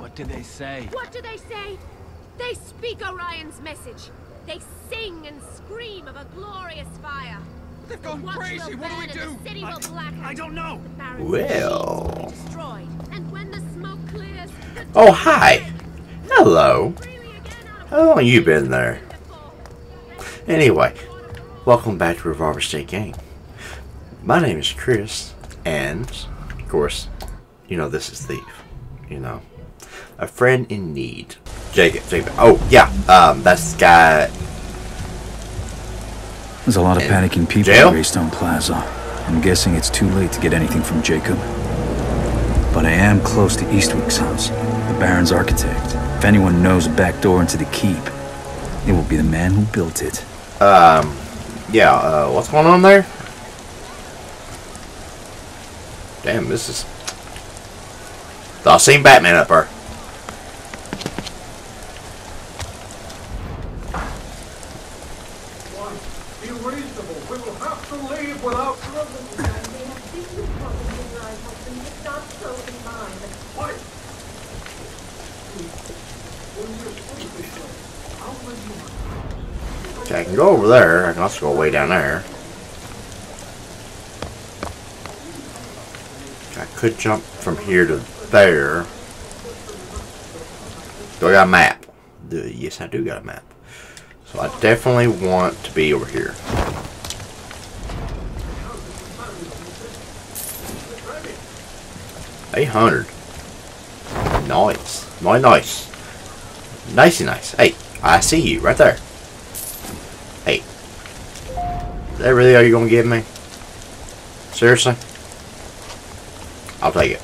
What do they say? What do they say? They speak Orion's message. They sing and scream of a glorious fire. They've gone Watch crazy. What do we do? The city will blacken. I don't know. The Well. will be destroyed. And when the smoke clears, the Oh, hi. Hello. Freely again out of How long you been there? Anyway, welcome back to Revolvers Day Game. My name is Chris, and of course, you know this is Thief. You know, a friend in need. Jacob, Jacob. Oh yeah, um, that's the guy. There's a lot of panicking people jail? at Greystone Plaza. I'm guessing it's too late to get anything from Jacob. But I am close to Eastwick's house, the Baron's architect. If anyone knows a back door into the keep, it will be the man who built it. Um, yeah. Uh, what's going on there? Damn, this is. I seen Batman up there. Be reasonable. We will have to leave without What? Okay, I can go over there. I can also go way down there. I could jump from here to there. Do I got a map? Yes, I do got a map. So I definitely want to be over here. Eight hundred. Nice. My nice. Nicey nice. Hey, I see you right there. Hey. Is that really all you're gonna give me? Seriously? I'll take it.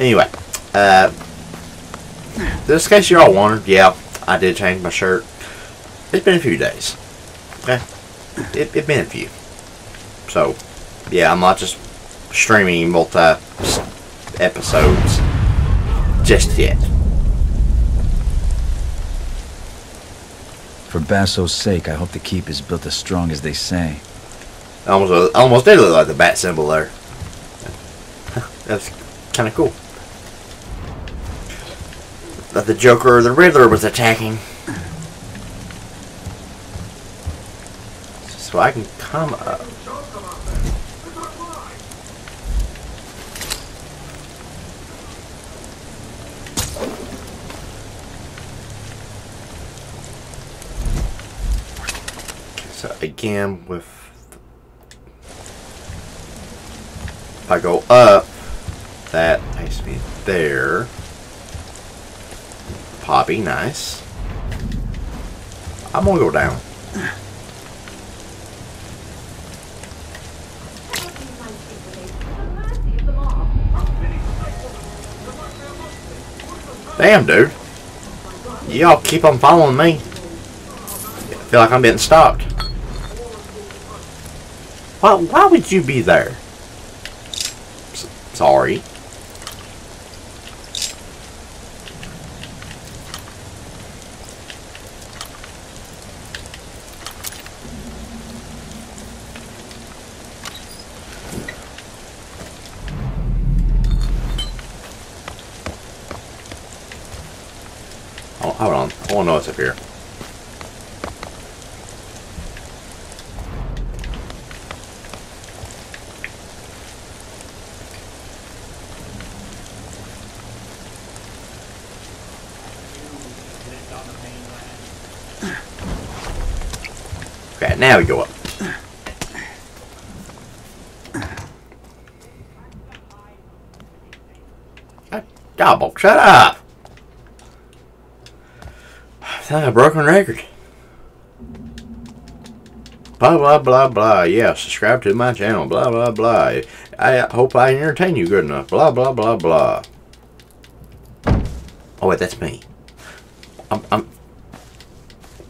Anyway, uh, this case you all wondered, yeah, I did change my shirt. It's been a few days. Okay? It, it been a few. So, yeah, I'm not just streaming multi episodes just yet. For Basso's sake, I hope the keep is built as strong as they say. Almost, I almost did look like the bat symbol there. That's kind of cool. That the Joker or the Riddler was attacking. So I can come up. So again, with if I go up, that takes be there. Poppy, nice. I'm gonna go down. Damn, dude. Y'all keep on following me. I feel like I'm getting stopped. Why, why would you be there? S- sorry. Oh, hold on. I want to know what's up here. Okay, now we go up. Gobble, shut up! Like a broken record. Blah blah blah blah. Yeah, subscribe to my channel. Blah blah blah. I hope I entertain you good enough. Blah blah blah blah. Oh wait, that's me. I'm. I'm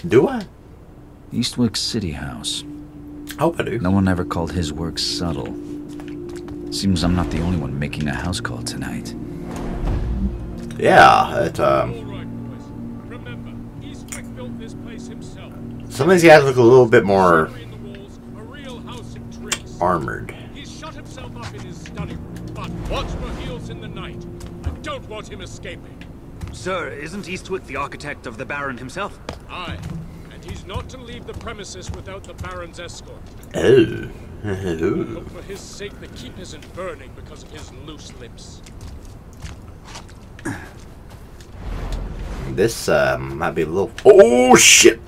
do I? Eastwick City House. I hope I do. No one ever called his work subtle. Seems I'm not the only one making a house call tonight. Yeah, it, um, All right, boys. Remember, Eastwick built this place himself. some of these guys look a little bit more In the walls, a real house of tricks. armored. He's shut himself up in his study room, but watch for heels in the night. I don't want him escaping. Sir, isn't Eastwick the architect of the Baron himself? Aye, and he's not to leave the premises without the Baron's escort. Oh. Hope for his sake the keep isn't burning because of his loose lips. This uh, might be a little. Oh shit!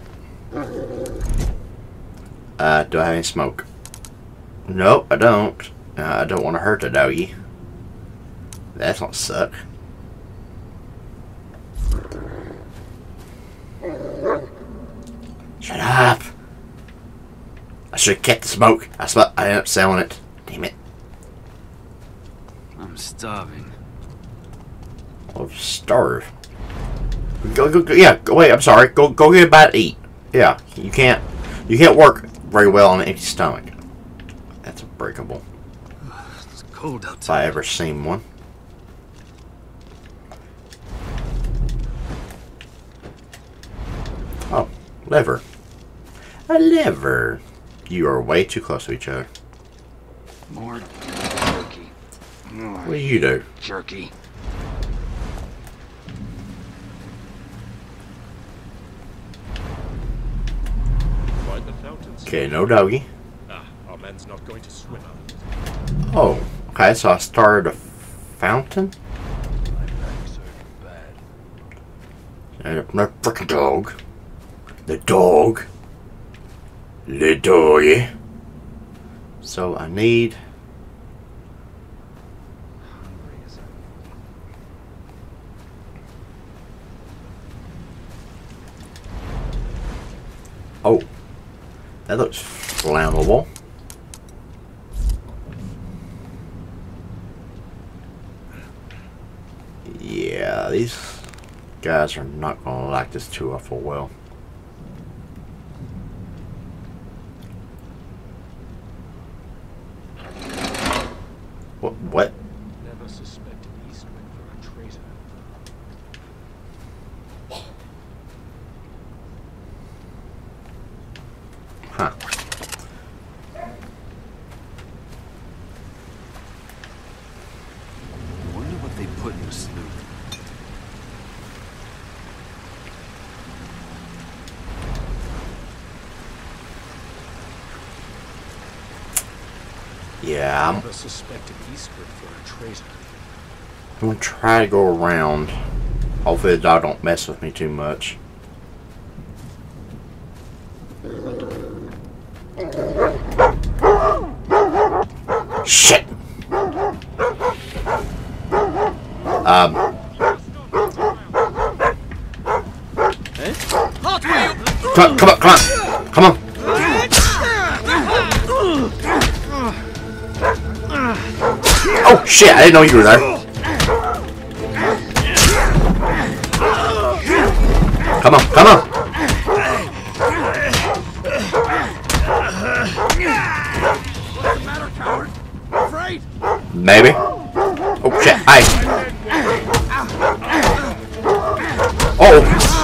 Uh, do I have any smoke? Nope, I don't. Uh, I don't want to hurt a doggy. That's not suck. Shut up! I should have kept the smoke. I sm- I ended up selling it. Damn it. I'm starving. I'll starve. Go, go, go, yeah, go away. I'm sorry. Go, go get a bite to eat. Yeah, you can't, you can't work very well on an empty stomach. That's breakable. It's cold If I ever seen one. Oh, liver. A liver. You are way too close to each other. More jerky. More What do you do? jerky. Find the fountains. Okay, no doggy. Ah, our man's not going to swim out. Oh, okay. So I started a fountain. And a no freaking dog. The dog. Doggy. So I need. Oh, that looks flammable. Yeah, these guys are not gonna like this too awful well. What? What? Never suspected Eastwick for a traitor. Huh? Wonder what they put in the sloop. Yeah, I'm, suspected for a traitor. I'm gonna try to go around. Hopefully the dog don't mess with me too much. Shit. Um. Come on, come on, come on, shit! I didn't know you were there. Come on, come on. Maybe. Oh shit! Hi. Oh.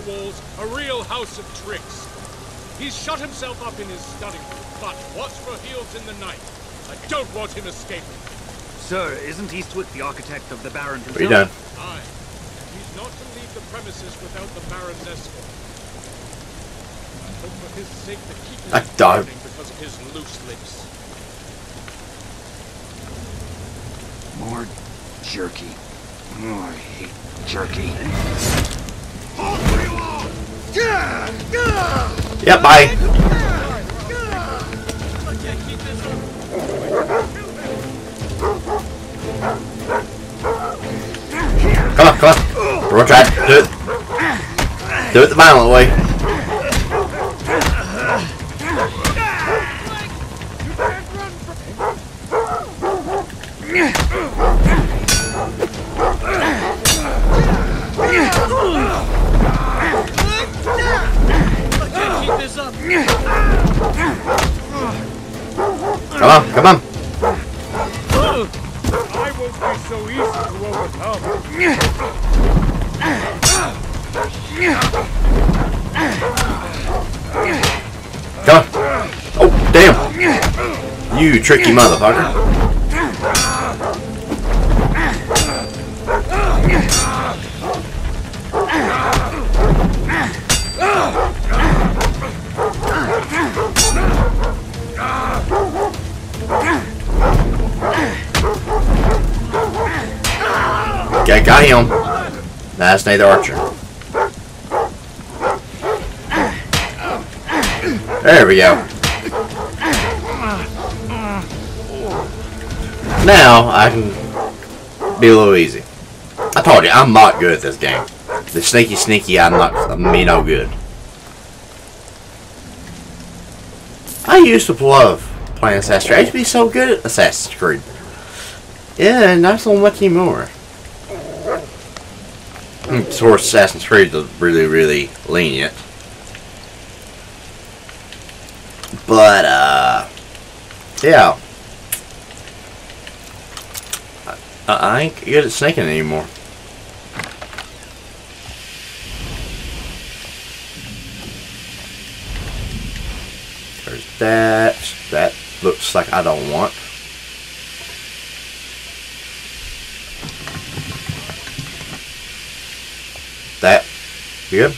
The walls, a real house of tricks. He's shut himself up in his study room, but watch for heels in the night. I don't want him escaping. Sir, isn't Eastwick the architect of the Baron himself? What are? Aye. And he's not to leave the premises without the Baron's escort. I hope for his sake the keep I isn't don't- because of his loose lips. More jerky. Oh, I hate jerky. Oh! Yep, bye. Come on, come on. We're gonna. Do it. Do it the violent way. Come on, come on. I won't be so easy to overcome. Come on. Oh, damn. You tricky motherfucker. Him. That's Nathan Archer. There we go. Now I can be a little easy. I told you I'm not good at this game. The sneaky sneaky I'm not I'm me no good. I used to love playing Assassin's Creed. I used to be so good at Assassin's Creed. Yeah, not so much anymore. Hmm, Of course, Assassin's Creed is really, really lenient. But, uh, yeah. I, I ain't good at snaking anymore. There's that. That looks like I don't want. That. Good.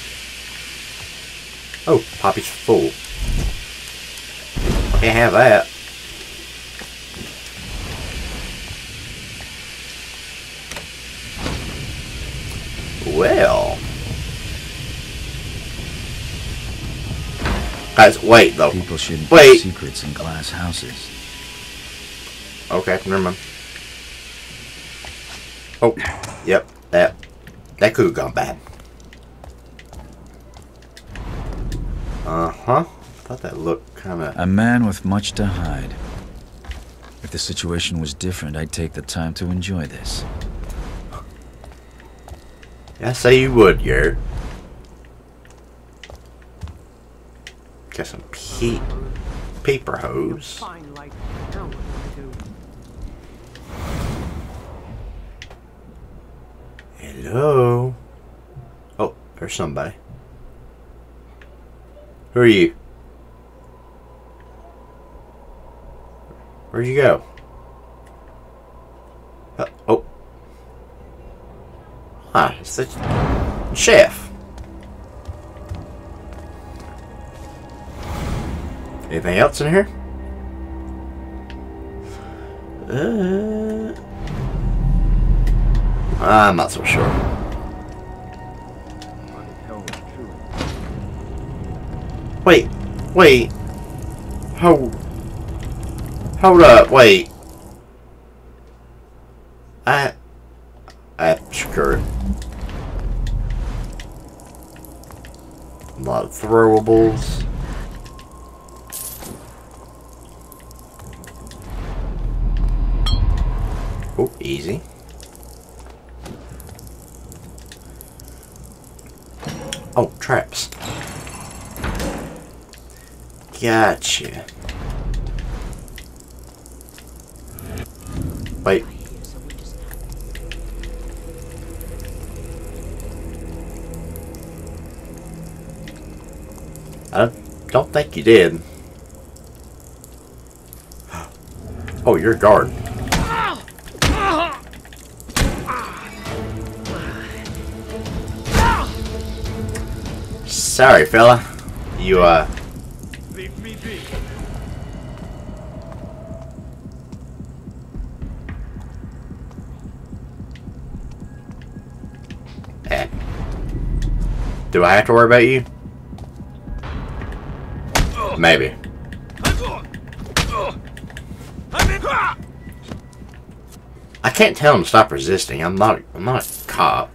Oh, Poppy's full. Can't have that. Well. Guys, wait though. People shouldn't Wait. keep secrets in glass houses. Okay, never mind. Oh, yep, that that could have gone bad. Uh huh. Thought that looked kind of. A man with much to hide. If the situation was different, I'd take the time to enjoy this. I say you would, Garrett. Got some pe- paper hose. Fine light. Now what do I do? Hello. Oh, there's somebody. Who are you? Where'd you go? Uh, oh. Hi, it's the chef. Anything else in here? Uh, I'm not so sure. Wait, wait. Hold. Hold up, wait. I. I lot of throwables. Oh, easy. Oh, traps. Gotcha. Wait. I don't think you did. Oh, you're a guard. Sorry, fella. You, uh, Do I have to worry about you? Maybe. I can't tell him to stop resisting. I'm not. I'm not a cop.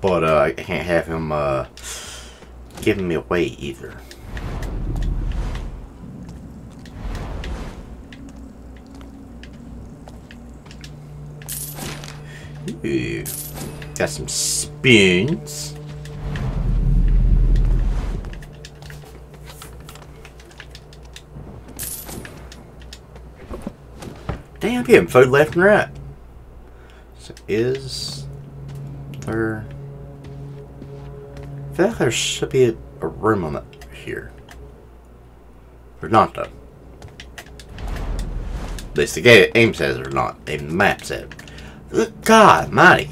But uh, I can't have him uh, giving me away either. Ooh, got some spoons. Damn, I'm getting food left and right. So is there... I feel like there should be a, a room on that here. There's not though. At least the game says there's not. Even the map said. God, mighty.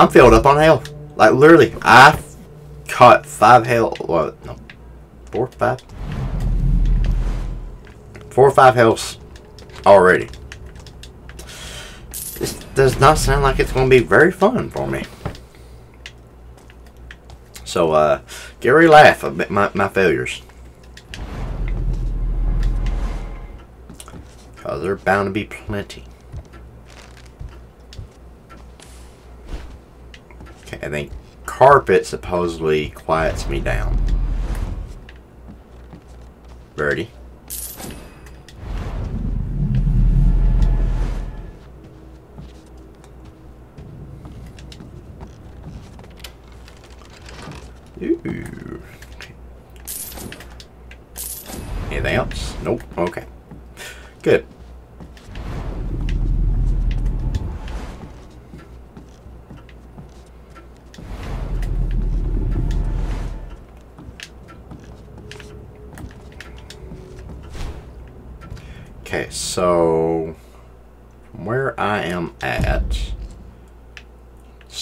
I'm filled up on health. Like literally, I caught five health. What? No, four, five, four or five healths already. This does not sound like it's going to be very fun for me. So, uh, to laugh at my, my failures. Because there are bound to be plenty. I think carpet supposedly quiets me down. Birdie.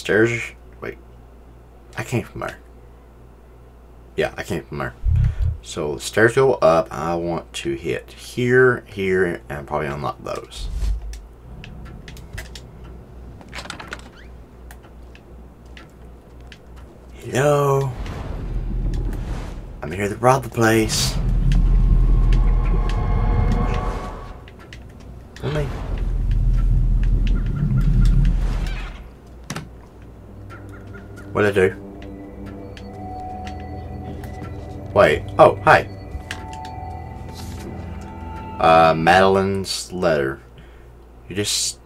Stairs. Wait, I came from there. Yeah, I came from there. So the stairs go up. I want to hit here, here, and probably unlock those. Hello. I'm here to rob the place. Me. What'd I do? Wait. Oh, hi. Uh, Madeline's letter. You just...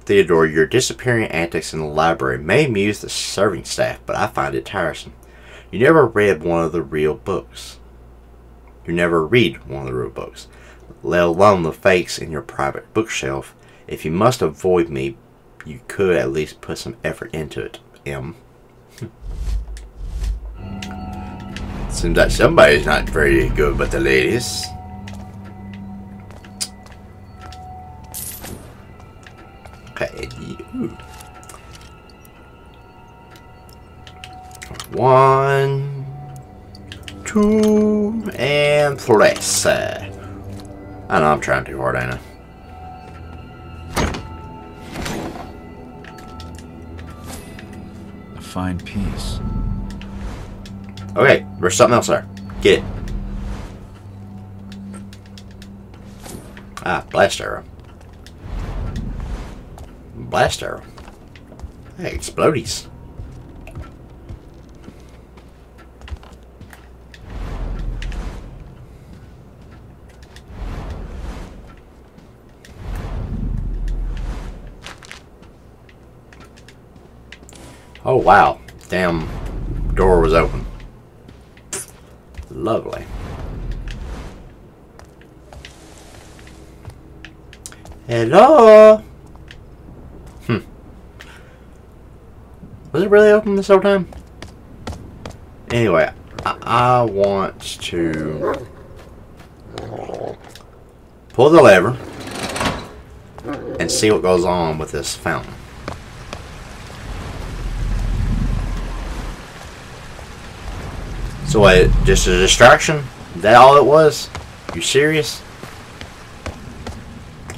Theodore, your disappearing antics in the library may amuse the serving staff, but I find it tiresome. You never read one of the real books. You never read one of the real books, let alone the fakes in your private bookshelf. If you must avoid me, you could at least put some effort into it, M. Seems like somebody's not very good with the ladies. Okay. Ooh. One, two, and press. I know I'm trying too hard, ain't I? A fine piece. Okay, there's something else there. Get it. Ah, blast arrow. Blast arrow. Hey, explodies. Oh wow, damn door was open. Lovely. Hello? Hmm. Was it really open this whole time? Anyway, I, I want to pull the lever and see what goes on with this fountain. So what, just a distraction? That all it was? You serious?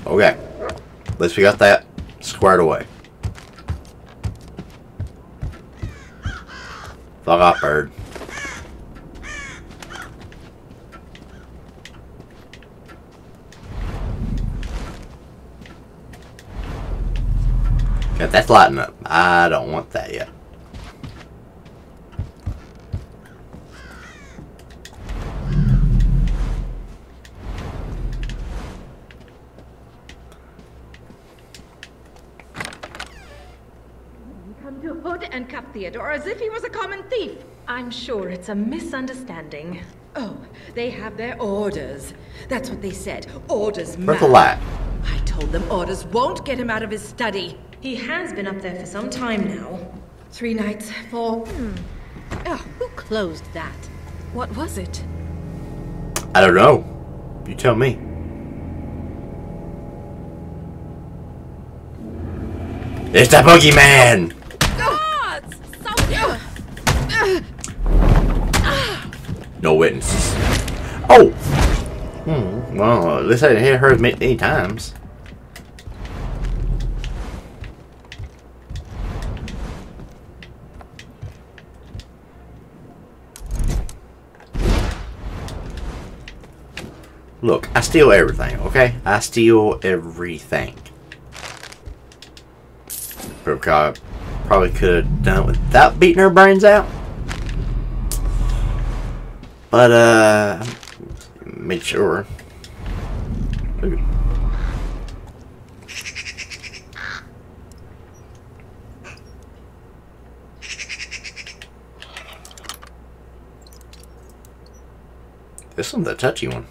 Okay. At least we got that squared away. Fuck off, bird. Okay, that's lighting up. I don't want that yet. Come to hood and cuff Theodore as if he was a common thief. I'm sure it's a misunderstanding. Oh, They have their orders. That's what they said. Orders Where's matter. the light? I told them orders won't get him out of his study. He has been up there for some time now. Three nights, four. Hmm. Oh, who closed that? What was it? I don't know. You tell me. It's the boogeyman! No witnesses. Oh! Hmm, well, at least I didn't hit her many, times. Look, I steal everything, okay? I steal everything. Probably probably could have done it without beating her brains out. But, uh, make sure. This one's a touchy one.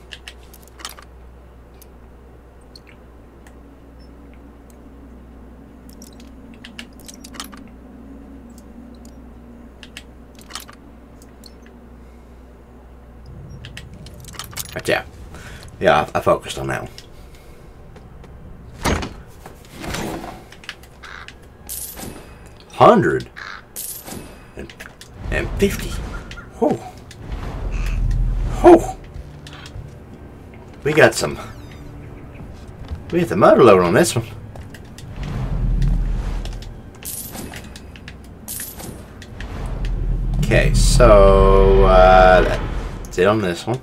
Right, yeah. Yeah, I, I focused on that one. Hundred and, and fifty. Whoa. Whoa. We got some. We got the motor load on this one. Okay, so uh, that's it on this one.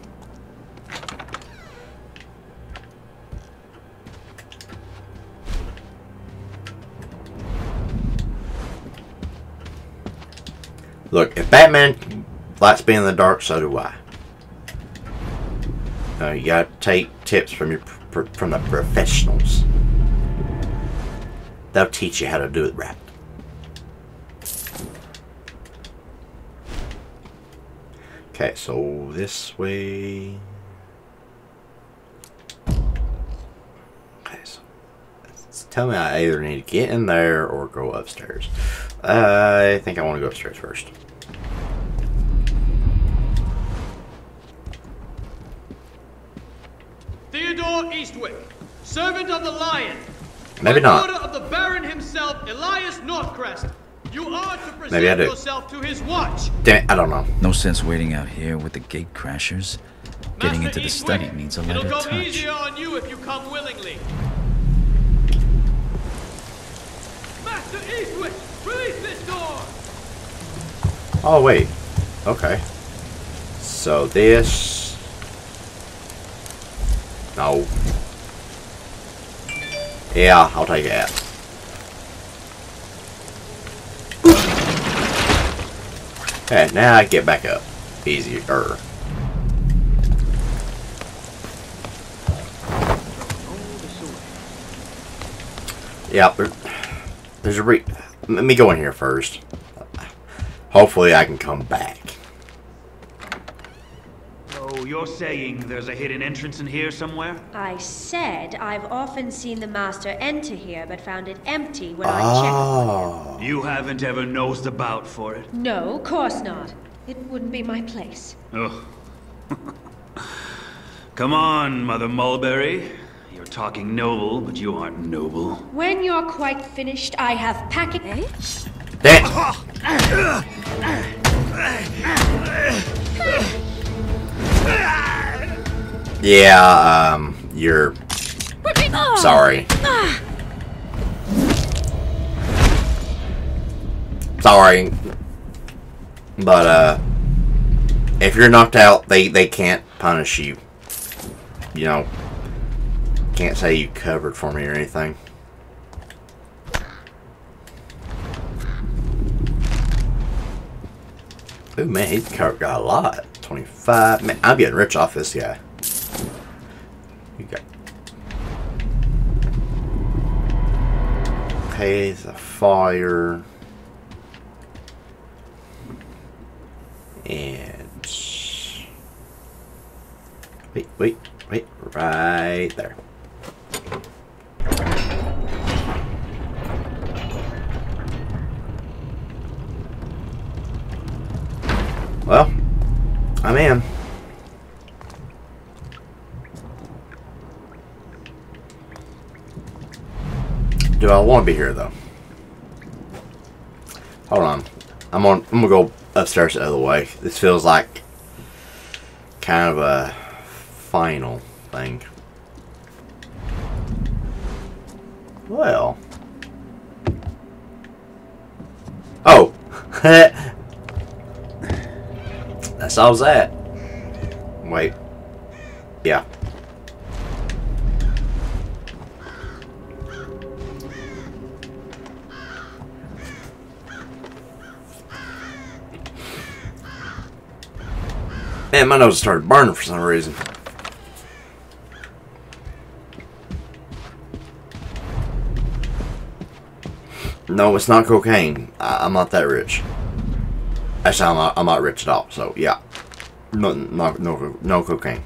Look, if Batman likes being in the dark, so do I. Uh, you gotta take tips from your from the professionals. They'll teach you how to do it right. Okay, so this way. Okay, so tell me I either need to get in there or go upstairs. I think I want to go upstairs first. Theodore Eastwick, servant of the Lion. Maybe By not. order of the Baron himself, Elias Northcrest, you are to present Maybe I do. yourself to his watch. Damn it, I don't know. No sense waiting out here with the gate crashers. Getting into the Eastwick, study needs a It'll lighter go touch. easier on you if you come willingly. Master Eastwick, release this door. Oh, wait. Okay. So this... No. Yeah, I'll take it. Okay, now I get back up. Easier. Yeah, there, there's a re... Let me go in here first. Hopefully I can come back. You're saying there's a hidden entrance in here somewhere? I said I've often seen the master enter here, but found it empty when Oh. You haven't ever nosed about for it? No, of course not. It wouldn't be my place. Oh. Come on, Mother Mulberry. You're talking noble, but you aren't noble. When you're quite finished, I have packing. Eh? Damn. Yeah, um, you're sorry. Sorry. But, uh, if you're knocked out, they, they can't punish you. You know, can't say you covered for me or anything. Ooh, man, he's covered got a lot. 25. Man, I'm getting rich off this guy. You got. Okay, the fire. And. Wait, wait, wait, right there. Well, I'm in. Do I want to be here though? Hold on. I'm on. I'm gonna go upstairs the other way. This feels like kind of a final thing. Well. Oh. solves that. Wait. Yeah. Man, my nose started burning for some reason. No, it's not cocaine. I, I'm not that rich. Actually, I'm not, I'm not rich at all. So yeah, no, no, no, no cocaine.